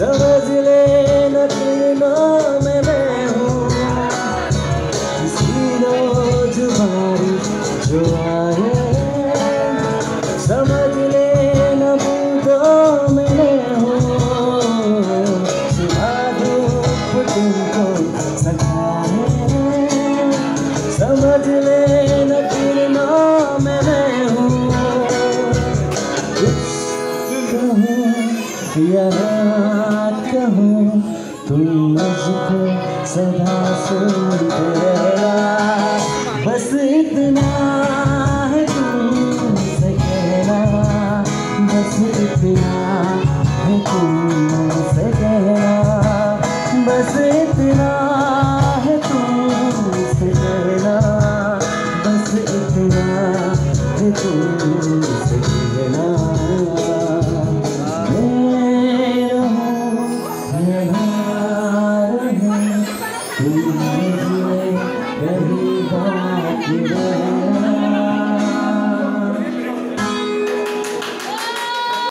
समझ लेना में मैं हूँ। जो आए समझ लेना कहूँ तुम मुझको सदा सुनते बस इतना है तुमसे कहना, बस इतना है तुमसे कहना। बस इतना है तुमसे कहना, बस इतना है तुमसे कहना। Shiva.